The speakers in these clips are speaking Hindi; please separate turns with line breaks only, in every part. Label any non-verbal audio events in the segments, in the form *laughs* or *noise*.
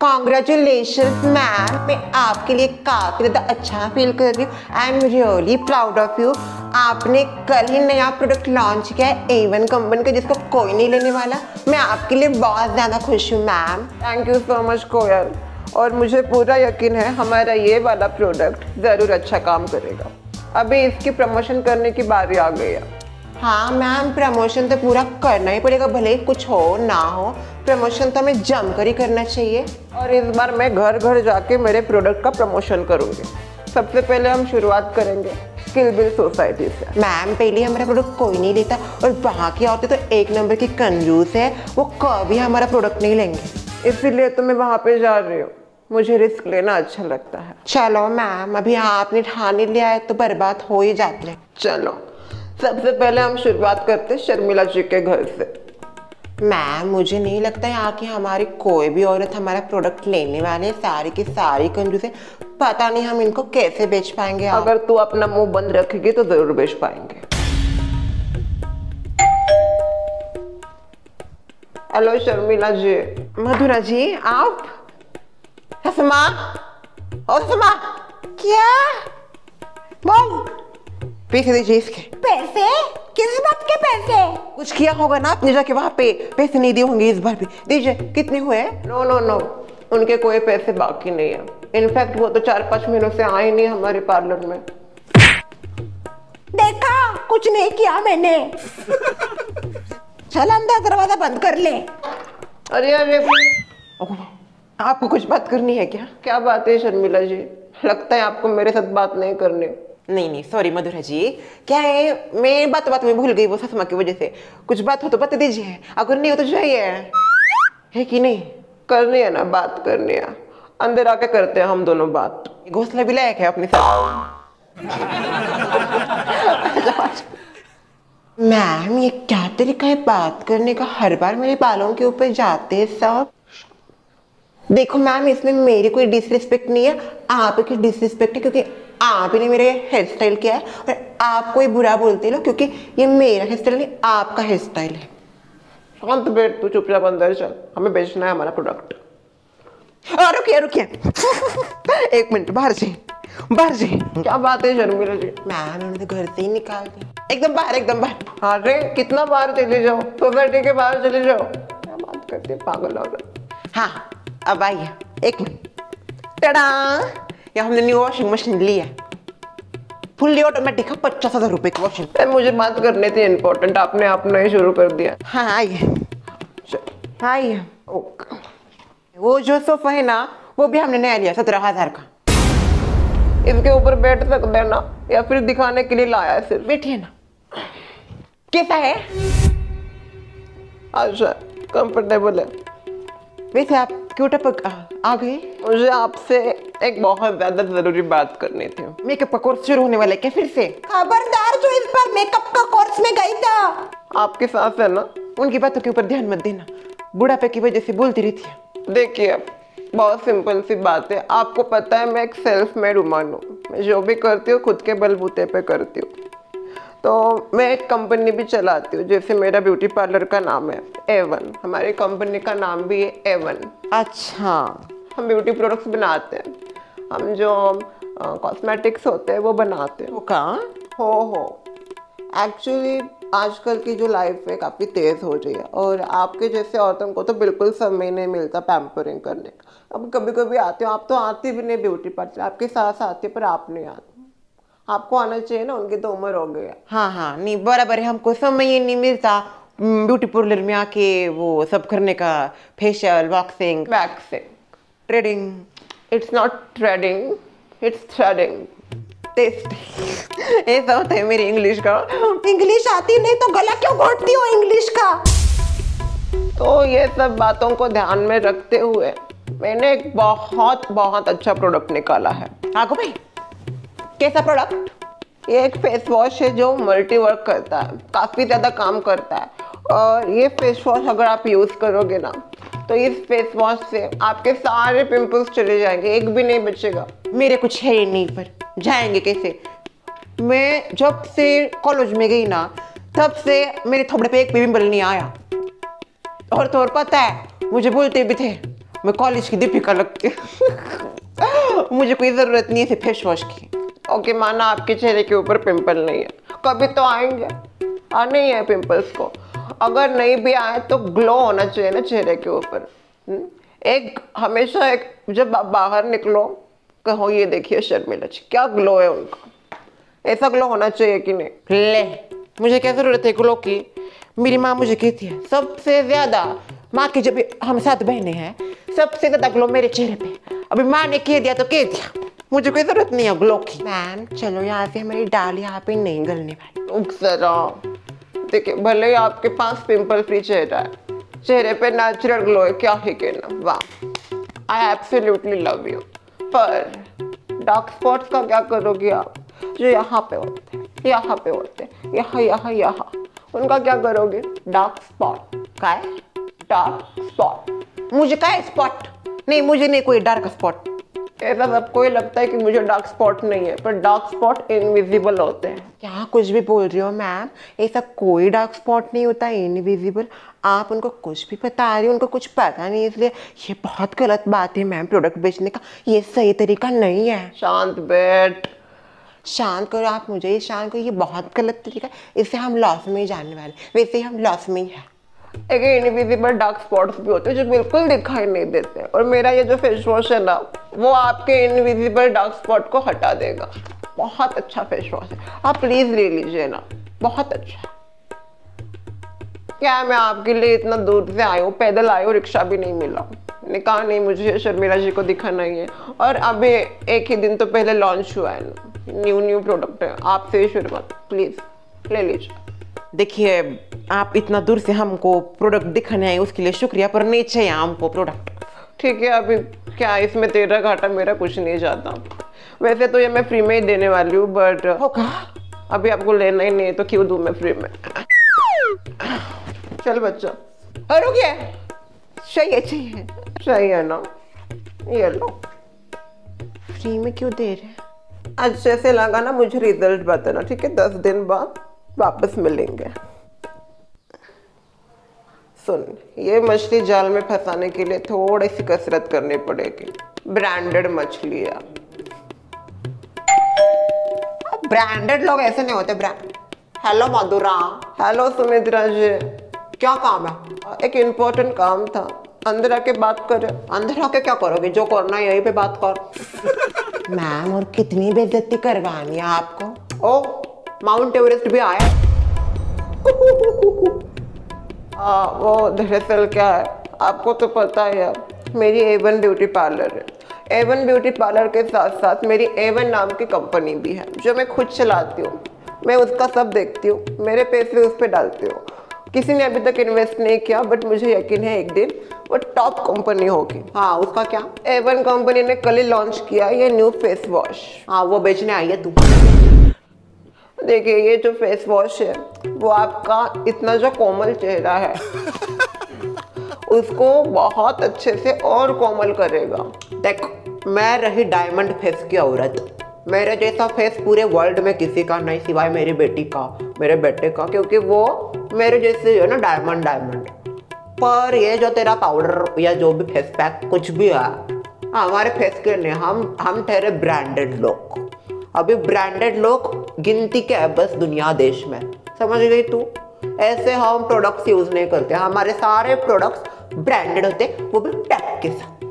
कॉन्ग्रेचुलेशन मैम मैं आपके लिए काफ़ी ज़्यादा अच्छा फील कर रही हूँ I am really proud of you आपने कल ही नया प्रोडक्ट लॉन्च किया है एवन कंपनी का जिसको कोई नहीं लेने वाला। मैं आपके लिए बहुत ज़्यादा खुश हूँ ma'am
thank you so much Koyal और मुझे पूरा यकीन है हमारा ये वाला प्रोडक्ट ज़रूर अच्छा काम करेगा। अभी इसकी प्रमोशन करने की बारी आ गई है।
हाँ मैम प्रमोशन तो पूरा करना ही पड़ेगा भले ही कुछ हो ना हो। प्रमोशन तो हमें जमकर ही करना चाहिए।
और इस बार मैं घर घर जाके मेरे प्रोडक्ट का प्रमोशन करूँगी। सबसे पहले हम शुरुआत करेंगे स्किल बिल सोसाइटी से।
मैम पहले हमारा प्रोडक्ट कोई नहीं लेता और वहाँ की औरतें तो एक नंबर की कंजूस है वो कभी हमारा प्रोडक्ट नहीं लेंगे।
इसीलिए तो मैं वहाँ पे जा रही हूँ। मुझे रिस्क लेना अच्छा लगता है।
चलो मैम अभी आपने ठान ही लिया है तो बर्बाद हो ही जाते हैं।
चलो सबसे पहले हम शुरुआत करते हैं शर्मिला जी के घर से।
मैम मुझे नहीं लगता यहाँ की हमारी कोई भी औरत हमारा प्रोडक्ट लेने वाले सारी की सारी कंजूस है। पता नहीं हम इनको कैसे बेच पाएँगे।
अगर तू अपना मुँह बंद रखेगी तो ज़रूर बेच पाएँगे। हेलो शर्मिला जी।
मधुरा जी आप? हसमा? हसमा क्या? बोल। पैसे दीजिए इसके
पैसे? किस बात के पैसे?
कुछ किया होगा ना आपने जाके वहाँ पे पैसे नहीं दिए होंगे इस बार भी। दीजिए कितने हुए
नो नो नो उनके कोई पैसे बाकी नहीं है। इनफैक्ट वो तो चार पाँच महीनों से आए नहीं हमारे पार्लर में।
देखा? कुछ नहीं किया मैंने। चल अंदर दरवाज़ा बंद कर ले।
अरे अरे
आपको कुछ बात करनी है क्या?
क्या बात है शर्मिला जी? लगता है आपको मेरे साथ बात नहीं करनी।
नहीं नहीं सॉरी मधुरा जी। क्या है? मैं बात बात में भूल गई वो ससमा की वजह से। कुछ बात हो तो बता दीजिए। अगर नहीं हो तो जाइए। है कि नहीं?
करनी है ना बात, करने है। अंदर आके करते हैं हम दोनों बात।
घोसला भी लायक है अपने साथ। *laughs* मैम, ये क्या तरीका है बात करने का? हर बार मेरे बालों के ऊपर जाते हैं सब। देखो मैम, इसमें मेरी कोई डिसरिस्पेक्ट नहीं है। आपकी डिसरिस्पेक्ट है, क्योंकि आप ही ने मेरे हेयर स्टाइल किया है और आप कोई बुरा बोलते हो क्योंकि ये मेरा हेयर स्टाइल नहीं आपका हेयर स्टाइल है।
शांत बैठ तू चुपचाप अंदर चल। हमें बेचना है हमारा प्रोडक्ट
रुकिए रुकिए। *laughs* एक मिनट बाहर से बाहर से
क्या बात है शर्मिला जी?
मैम हमने तो घर से ही निकाल दी एकदम बाहर एकदम बाहर।
अरे कितना बाहर चले जाओ। सोसाइटी के बाहर चले जाओ। क्या बात करते हैं पागल औरत
हाँ अब आइए। एक मिनट। टड़ा! ये हमने न्यू वॉशिंग मशीन ली है। फुल्ली ऑटोमेटिक है पचास हज़ार रुपए की वॉशिंग
मुझे बात करनी थी इम्पोर्टेंट आपने अपना ही शुरू कर दिया।
हाँ आइए आइए
ओके
वो जो सोफा है ना वो भी हमने नया लिया सत्रह हज़ार का।
इसके ऊपर बैठ सकते हैं ना या फिर दिखाने के लिए लाया है सिर्फ़।
बैठिए ना। कैसा है?
अच्छा कंफर्टेबल है।
वैसे आप क्यों टपक? आ, आ गए
मुझे आपसे एक बहुत ज़्यादा ज़रूरी बात करनी थी।
मेकअप का कोर्स शुरू होने वाला है क्या फिर से?
खबरदार जो इस बार मेकअप का कोर्स में गई था।
आपके साथ है ना?
उनकी बातों के ऊपर ध्यान मत देना। बुढ़ापे की वजह से बोलती रहती है।
देखिए बहुत सिंपल सी बात है। आपको पता है मैं एक सेल्फ मेड वुमन हूँ। मैं जो भी करती हूँ खुद के बलबूते पे करती हूँ। तो मैं एक कंपनी भी चलाती हूँ जैसे मेरा ब्यूटी पार्लर का नाम है एवन हमारी कंपनी का नाम भी है एवन
अच्छा।
हम ब्यूटी प्रोडक्ट्स बनाते हैं। हम जो कॉस्मेटिक्स होते हैं वो बनाते हैं।
वो का
हो हो। एक्चुअली आजकल की जो लाइफ है काफ़ी तेज़ हो रही है। और आपके जैसे औरतों को तो बिल्कुल समय नहीं मिलता पैम्परिंग करने का। अब कभी कभी आते हो आप तो आती भी नहीं ब्यूटी पार्लर आपके साथ आती है पर आप नहीं आते। आपको आना चाहिए ना उनकी तो उम्र हो गई है।
हाँ हाँ नहीं बराबर है हमको समय नहीं मिलता ब्यूटी पार्लर में आके वो सब करने का facial waxing
waxing
trading
it's not threading it's threading
test होता है मेरी इंग्लिश का।
इंग्लिश आती नहीं तो गला क्यों घोटती हो इंग्लिश का?
तो ये सब बातों को ध्यान में रखते हुए मैंने एक बहुत बहुत अच्छा प्रोडक्ट निकाला है।
आगो भाई। कैसा प्रोडक्ट
ये एक फेस वॉश है जो मल्टी वर्क करता है, काफ़ी ज़्यादा काम करता है। और ये फेस वॉश अगर आप यूज़ करोगे ना तो इस फेस वॉश से आपके सारे पिंपल्स चले जाएँगे, एक भी नहीं बचेगा।
मेरे कुछ है ही नहीं पर, जाएँगे कैसे? मैं जब से कॉलेज में गई ना, तब से मेरे थोड़े पे एक भी पिंपल नहीं आया। और तो और पता है, मुझे बोलते भी थे, मैं कॉलेज की दीपिका लगती *laughs* मुझे कोई ज़रूरत नहीं है फेस वॉश की।
ओके माना आपके चेहरे के ऊपर पिंपल नहीं है। कभी तो आएँगे। आने ही है पिंपल्स को। अगर नहीं भी आए तो ग्लो होना चाहिए ना चेहरे के ऊपर। हम्म? एक, हमेशा एक, जब आप बाहर निकलो, कहो, ये देखिए, शर्मिला जी, क्या ग्लो है उनका? ऐसा ग्लो होना चाहिए कि नहीं?
ले, मुझे क्या ज़रूरत है ग्लो की? मेरी माँ मुझे कहती है, सबसे ज़्यादा माँ की जब हम सात बहनें हैं, सबसे ज़्यादा ग्लो मेरे चेहरे पे अभी माँ ने कह दिया तो कह दिया। मुझे कोई ज़रूरत नहीं है ग्लो की मैम चलो यहाँ से हमारी दाल यहाँ पे नहीं गलने वाली।
जरा। देखिए भले ही आपके पास पिंपल फ्री चेहरा है चेहरे पे नेचुरल ग्लो है क्या ही कहना। वाह आई एब्सोल्युटली लव यू पर डार्क स्पॉट्स का क्या करोगे आप? जो यहाँ पे होते हैं यहाँ पे होते हैं यहाँ यहाँ यहाँ। उनका क्या करोगे? डार्क स्पॉट
का
डार्क स्पॉट
मुझे का स्पॉट नहीं मुझे नहीं कोई डार्क स्पॉट
ऐसा सबको ही लगता है कि मुझे डार्क स्पॉट नहीं है पर डार्क स्पॉट इनविजिबल होते हैं।
क्या कुछ भी बोल रही हो मैम ऐसा कोई डार्क स्पॉट नहीं होता इनविजिबल आप उनको कुछ भी बता रही हो उनको कुछ पता नहीं इसलिए ये बहुत गलत बात है मैम प्रोडक्ट बेचने का। ये सही तरीका नहीं है।
शांत बैठ।
शांत करो आप मुझे ये शांत करो ये बहुत गलत तरीका है। इससे हम लॉस में ही जाने वाले वैसे ही हम लॉस में ही है।
एक इनविजिबल डार्क स्पॉट्स भी होते हैं जो बिल्कुल दिखाई नहीं देते। और मेरा ये जो फेस वॉश है ना, वो आपके इनविजिबल डार्क स्पॉट को हटा देगा। बहुत अच्छा फेस वॉश है। आप प्लीज़ ले लीजिए ना। बहुत अच्छा। क्या मैं आपके लिए इतना दूर से आई हूँ? पैदल आई हूँ, रिक्शा भी नहीं मिला। ने कहा नहीं मुझे, शर्मिला जी को दिखाना ही है। और अभी एक ही दिन तो पहले लॉन्च हुआ है न्यू न्यू प्रोडक्ट है। आपसे शुरुआत। प्लीज़ ले लीजिए।
देखिए आप इतना दूर से हमको प्रोडक्ट दिखाने आए उसके लिए शुक्रिया पर नहीं चाहिए हमको प्रोडक्ट
ठीक है अभी क्या इसमें तेरा घाटा मेरा कुछ नहीं जाता। वैसे तो ये मैं फ्री में ही देने वाली हूँ बट
होगा।
अभी आपको लेना ही नहीं है तो क्यों दूँ मैं फ्री में? चल बच्चा।
और हो गया? चाहिए चाहिए
चाहिए ना? ये लो।
फ्री में क्यों दे रहे
अच्छे से लगा ना मुझे रिज़ल्ट बताना ठीक है? दस दिन बाद। वापस मिलेंगे। सुन ये मछली जाल में फंसाने के लिए थोड़ी सी कसरत करनी पड़ेगी। ब्रांडेड मछली है।
ब्रांडेड लोग ऐसे नहीं होते brand hello Madhura.
Hello Sumitra ji.
क्या काम है?
एक इम्पोर्टेंट काम था। अंदर आके बात करें।
अंदर आके क्या करोगे? जो करना है यहीं पे बात कर। *laughs* मैम और कितनी बेइज्जती करवानी है आपको? ओ माउंट एवरेस्ट भी आया।
हाँ वो दरअसल क्या है? आपको तो पता ही है, मेरी एवन ब्यूटी पार्लर है। एवन ब्यूटी पार्लर के साथ साथ मेरी एवन नाम की कंपनी भी है, जो मैं खुद चलाती हूँ। मैं उसका सब देखती हूँ, मेरे पैसे उस पर डालती हूँ। किसी ने अभी तक इन्वेस्ट नहीं किया बट मुझे यकीन है एक दिन वो टॉप कंपनी होगी।
हाँ उसका क्या?
एवन कंपनी ने कल ही लॉन्च किया ये न्यू फेस वॉश
हाँ वो बेचने आई है तू।
देखिए, ये जो फेस वॉश है, वो आपका इतना जो कोमल चेहरा है, उसको बहुत अच्छे से और कोमल करेगा।
देख, मैं रही डायमंड फेस की औरत। मेरे जैसा फेस पूरे वर्ल्ड में किसी का नहीं, सिवाय मेरी बेटी का, मेरे बेटे का, क्योंकि वो मेरे जैसे है ना डायमंड डायमंड पर ये जो तेरा पाउडर या जो भी फेस पैक कुछ भी है, हमारे फेस के लिए हम हम ठहरे ब्रांडेड लोग। अभी ब्रांडेड लोग गिनती के है बस दुनिया देश में। समझ गई तू? ऐसे हम प्रोडक्ट्स यूज़ नहीं करते। हमारे सारे प्रोडक्ट्स ब्रांडेड होते वो भी टैग के साथ।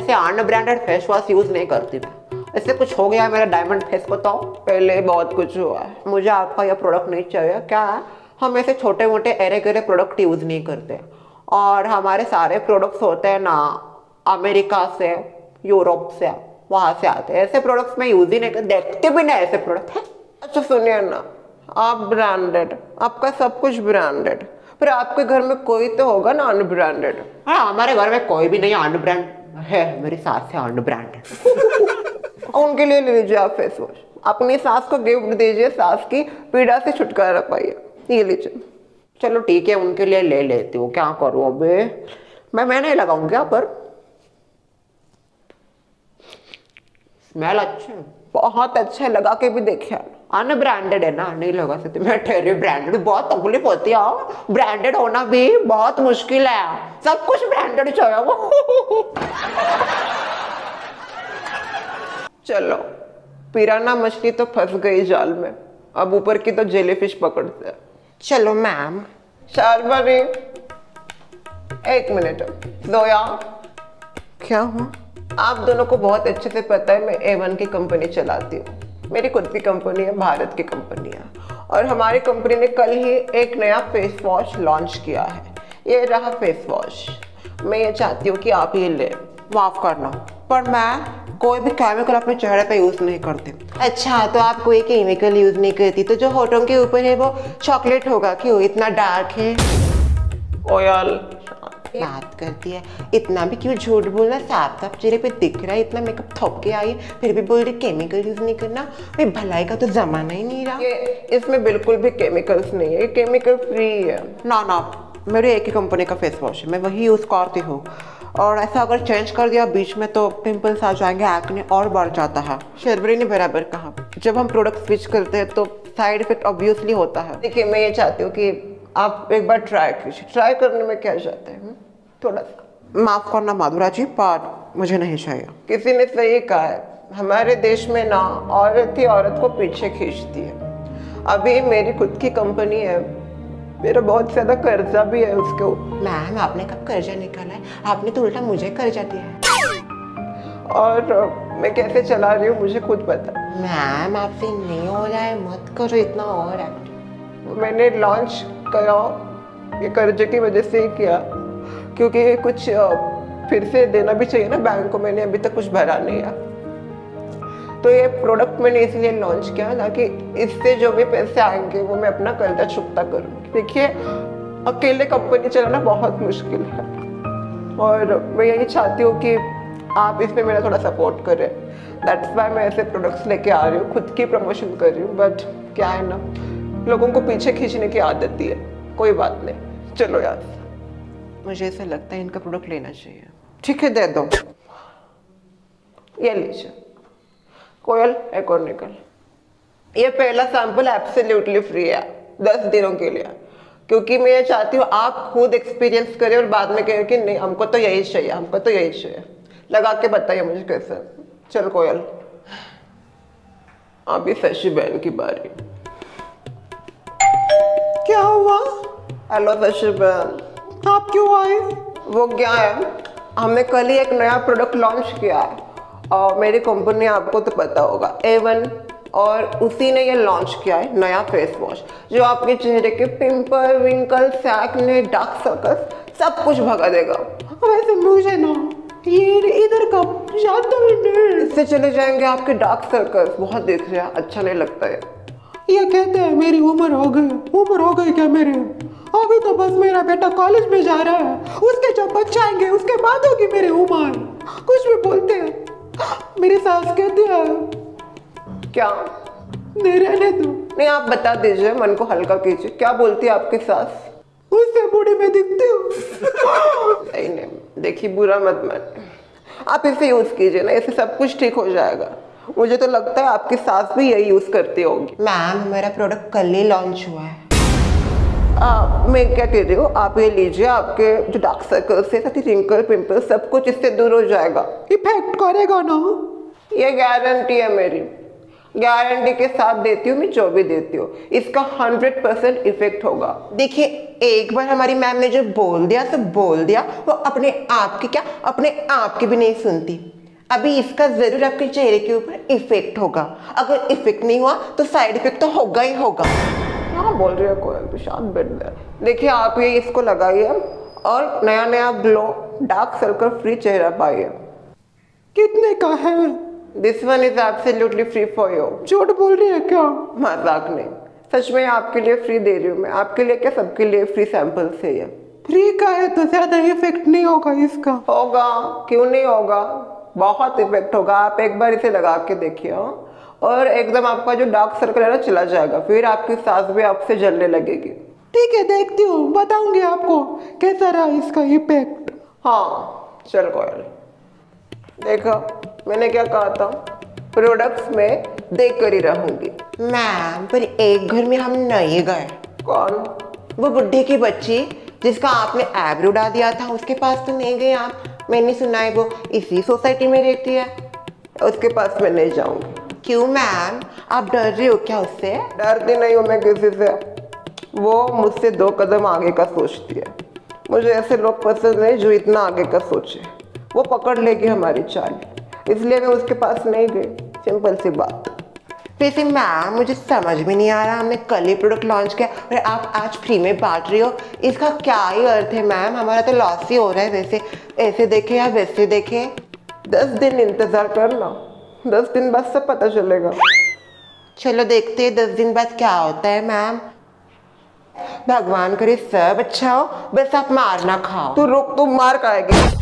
ऐसे अनब्रांडेड फेस वॉश यूज़ नहीं करती मैं। ऐसे कुछ हो गया मेरा डायमंड फेस को तो
पहले बहुत कुछ हुआ है।
मुझे आपका यह प्रोडक्ट नहीं चाहिए। क्या है? हम ऐसे छोटे मोटे एरे गरे प्रोडक्ट यूज़ नहीं करते। और हमारे सारे प्रोडक्ट्स होते हैं ना अमेरिका से यूरोप से। वहाँ से आते हैं। ऐसे प्रोडक्ट्स मैं यूज़ ही नहीं कर देखते भी नहीं ऐसे प्रोडक्ट है?
अच्छा सुनिए ना, आप ब्रांडेड आपका सब कुछ ब्रांडेड पर आपके घर में कोई तो होगा ना अनब्रांडेड
हाँ हमारे घर में कोई भी नहीं अन ब्रांड है, मेरी सास है अन ब्रांड *laughs*
उनके लिए ले लीजिए आप फेस वॉश अपनी सास को गिफ्ट दीजिए, सास की पीड़ा से छुटकारा पाइए। ये लीजिए।
चलो ठीक है, उनके लिए ले लेती हूँ। क्या करूँ अबे मैं मैं नहीं लगाऊँगी पर। स्मेल अच्छे
बहुत अच्छा है लगा के भी देखिए आप
आना ब्रांडेड है ना नहीं लगा सकती मैं ठहरी ब्रांडेड बहुत तकलीफ़ होती है ब्रांडेड होना भी बहुत मुश्किल है। सब कुछ ब्रांडेड चाहिए वो
चलो पिराना मछली तो फंस गई जाल में। अब ऊपर की तो जेलीफिश पकड़ते हैं।
चलो मैम
शालमरी एक मिनट। जोया
क्या हुआ?
आप दोनों को बहुत अच्छे से पता है मैं ए वन की कंपनी चलाती हूँ। मेरी खुद की कंपनी है भारत की कंपनी है। और हमारी कंपनी ने कल ही एक नया फेस वॉश लॉन्च किया है। ये रहा फेस वॉश मैं ये चाहती हूँ कि आप ये लें।
माफ़ करना। पर मैं कोई भी केमिकल अपने चेहरे पे यूज़ नहीं करती। अच्छा तो आप कोई केमिकल यूज़ नहीं करती। तो जो होठों के ऊपर है वो चॉकलेट होगा क्यों? इतना डार्क है।
ओयल
बात करती है। इतना भी क्यों झूठ बोलना? साफ़ साफ़ चेहरे पे दिख रहा है इतना मेकअप थोप के आई फिर भी बोल रही केमिकल यूज़ नहीं करना भाई भलाई का तो जमाना ही नहीं रहा।
ये इसमें बिल्कुल भी केमिकल्स नहीं है ये केमिकल फ्री है।
ना ना मेरे एक ही कंपनी का फेस वॉश है मैं वही यूज़ करती हूँ। और ऐसा अगर चेंज कर दिया बीच में तो पिंपल्स आ जाएँगे एक्ने और बढ़ जाता है। शेरबरी ने बराबर कहा। जब हम प्रोडक्ट स्विच करते हैं तो साइड इफ़ेक्ट ऑब्वियसली होता है।
देखिए मैं ये चाहती हूँ कि आप एक बार ट्राई कीजिए। ट्राई करने में क्या जाता है हम्म? थोड़ा सा।
माफ़ करना माधुरा जी पर मुझे नहीं चाहिए।
किसी ने सही कहा है। हमारे देश में ना औरत ही औरत को पीछे खींचती है। अभी मेरी खुद की कंपनी है। मेरा बहुत ज़्यादा कर्जा भी है उसके ऊपर।
मैम आपने कब कर्जा निकाला है? आपने तो उल्टा मुझे कर्जा दिया है।
और मैं कैसे चला रही हूँ मुझे खुद पता।
मैम आपसे नहीं हो रहा है। मत करो इतना और एक्ट
मैंने लॉन्च करा, ये कर्जे की वजह से ही किया। क्योंकि ये कुछ फिर से देना भी चाहिए ना बैंक को, मैंने अभी तक कुछ भरा नहीं है। तो ये प्रोडक्ट मैंने इसलिए लॉन्च किया, ताकि इससे जो भी पैसे आएँगे, वो मैं अपना कर्जा चुकता करूँ देखिए, अकेले कंपनी चलाना बहुत मुश्किल है। और मैं यही चाहती हूँ कि आप इसमें मेरा थोड़ा सपोर्ट करें। दैट्स वाई मैं ऐसे प्रोडक्ट्स लेके आ रही हूँ, खुद की प्रमोशन कर रही हूँ बट क्या है ना? लोगों को पीछे खींचने की आदत दी है। कोई बात नहीं। चलो यार।
मुझे ऐसा लगता है इनका प्रोडक्ट लेना चाहिए। ठीक है दे दो।
ये लीजिए। कोयल एक और निकल। ये पहला सैंपल एब्सोल्युटली फ्री है। दस दिनों के लिए। क्योंकि मैं ये चाहती हूँ आप खुद एक्सपीरियंस करें और बाद में कहें कि नहीं हमको तो यही चाहिए हमको तो यही चाहिए। लगा के बताइए मुझे कैसे। चल कोयल। अभी शशि बहन की बारी।
क्या हुआ?
हेलो शशि
आप क्यों आए?
वो क्या है? हमने कल ही एक नया प्रोडक्ट लॉन्च किया है। और मेरी कंपनी आपको तो पता होगा ए और उसी ने ये लॉन्च किया है नया फेस वॉश जो आपके चेहरे के पिंपल विंकल सैकने डार्क सर्कल्स सब कुछ भगा देगा।
वैसे मुझे ना ये इधर का जाता ही
इससे चले जाएँगे आपके डार्क सर्कल्स बहुत दिख रहे हैं अच्छा नहीं लगता है
ये कहते हैं मेरी उम्र हो गई उम्र हो गई क्या मेरी? अभी तो बस मेरा बेटा कॉलेज में जा रहा है। उसके जब बच्चे आएँगे उसके बाद होगी मेरी उम्र। कुछ भी बोलते हैं मेरी सास कहती है
क्या?
नहीं रहने दो।
नहीं आप बता दीजिए मन को हल्का कीजिए। क्या बोलती है आपकी सास?
उससे बूढ़ी में दिखती हूँ।
नहीं नहीं देखिए बुरा मत मान आप इसे यूज़ कीजिए ना इससे सब कुछ ठीक हो जाएगा। मुझे तो लगता है आपकी सास भी यही यूज़ करती होगी।
मैम मेरा प्रोडक्ट कल ही लॉन्च हुआ है।
आ, मैं क्या कह रही हूँ आप ये लीजिए आपके जो डार्क सर्कल्स है साथ ही रिंकल पिंपल सब कुछ इससे दूर हो जाएगा।
इफ़ेक्ट करेगा ना?
ये गारंटी है मेरी। गारंटी के साथ देती हूँ मैं जो भी देती हूँ इसका हंड्रेड परसेंट इफ़ेक्ट होगा।
देखिए एक बार हमारी मैम ने जो बोल दिया तो बोल दिया वो अपने आप की क्या? अपने आप की भी नहीं सुनती। अभी इसका ज़रूर आपके चेहरे के ऊपर इफ़ेक्ट होगा। अगर इफ़ेक्ट नहीं हुआ तो साइड इफ़ेक्ट तो होगा ही होगा।
हाँ बोल रही है कोयल तो शांत देखिए आप ये इसको लगाइए और नया नया ग्लो डार्क सर्कल फ्री चेहरा पाइए।
कितने का है?
This one is absolutely free for you
झूठ बोल रही है क्या?
मज़ाक नहीं। सच में आपके लिए फ्री दे रही हूँ मैं। आपके लिए क्या? सबके लिए फ्री सैंपल से ये।
फ्री का है तो ज़्यादा इफ़ेक्ट नहीं होगा इसका।
होगा। क्यों नहीं होगा? बहुत इफ़ेक्ट होगा। आप एक बार इसे लगा के देखिए हाँ? और एकदम आपका जो डार्क सर्कल है ना चला जाएगा। फिर आपकी सांस भी आपसे जलने लगेगी।
ठीक है देखती हूँ। बताऊँगी आपको कैसा रहा इसका इफ़ेक्ट
हाँ चल कोयल। देखो मैंने क्या कहा था? प्रोडक्ट्स में देख कर ही रहूँगी।
मैम पर एक घर में हम नहीं गए।
कौन?
वो बुढ़े की बच्ची जिसका आपने एब्रो उड़ा दिया था उसके पास तो नहीं गए आप। मैंने सुना है वो इसी सोसाइटी में रहती है।
उसके पास मैं नहीं जाऊँगी।
क्यों मैम? आप डर रहे हो क्या उससे?
डरती नहीं हूँ मैं किसी से। वो मुझसे दो कदम आगे का सोचती है। मुझे ऐसे लोग पसंद नहीं जो इतना आगे का सोचे। वो पकड़ लेगी हमारी चाल। इसलिए मैं उसके पास नहीं गई। सिंपल सी बात।
वैसे मैम, मुझे समझ में नहीं आ रहा, हमने कल ही प्रोडक्ट लॉन्च किया और आप आज फ्री में बांट रही हो। इसका क्या ही अर्थ है मैम? हमारा तो लॉस ही हो रहा है वैसे। ऐसे देखे या वैसे देखे।
दस दिन इंतज़ार करना दस दिन बाद सब पता चलेगा।
चलो देखते हैं दस दिन बाद क्या होता है मैम। भगवान करे सब अच्छा हो, बस आप मार ना खाओ।
तू रुक, तू मार खाएगी।